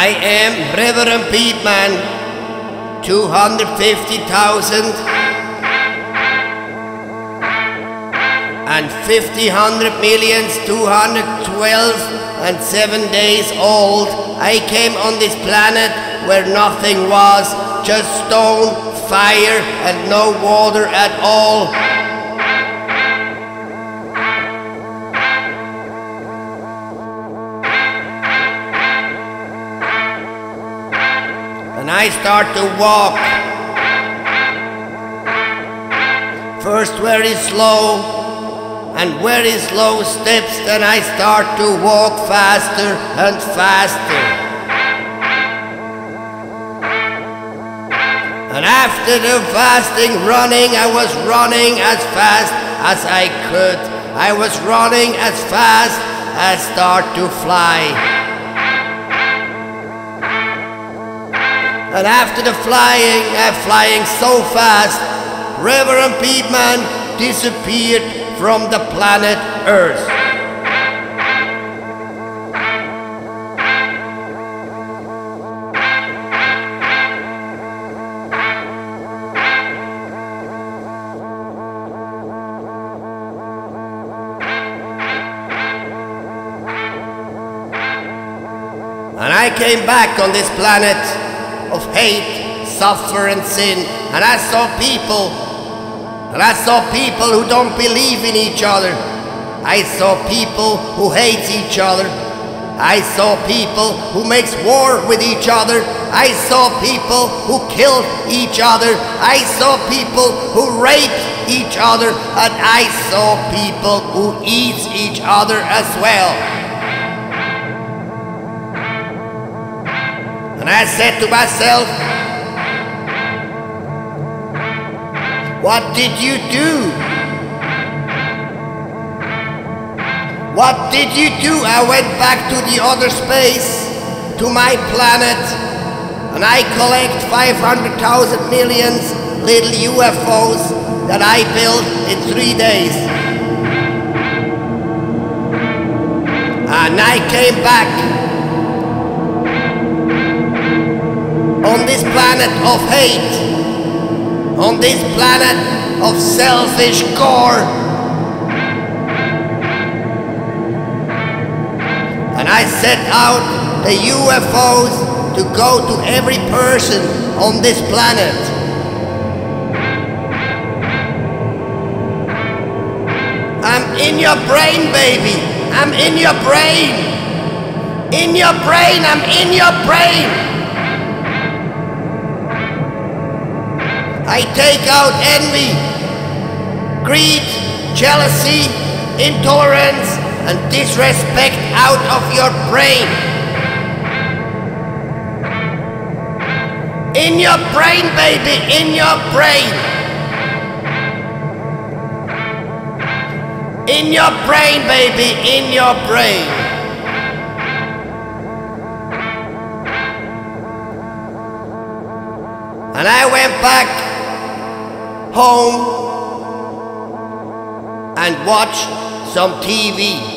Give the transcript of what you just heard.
I am Reverend Beat-Man, 250,000 and 50 hundred millions 212 and 7 days old. I came on this planet where nothing was, just stone, fire and no water at all. I start to walk. First very slow and very slow steps, then I start to walk faster and faster. And after the fasting running, I was running as fast as I could. I was running as fast as start to fly. And after the flying, uh, flying so fast, Reverend Beat-Man disappeared from the planet Earth. And I came back on this planet of hate, suffer and sin. And I saw people, and I saw people who don't believe in each other. I saw people who hate each other. I saw people who makes war with each other. I saw people who kill each other. I saw people who rape each other. And I saw people who eat each other as well. I said to myself, What did you do? What did you do? I went back to the other space, to my planet, and I collect 500,000 millions little UFOs that I built in three days. And I came back on this planet of hate, on this planet of selfish gore. And I set out the UFOs to go to every person on this planet. I'm in your brain, baby. I'm in your brain. In your brain, I'm in your brain. I take out envy, greed, jealousy, intolerance, and disrespect out of your brain. In your brain, baby, in your brain. In your brain, baby, in your brain. And I went back home and watch some TV.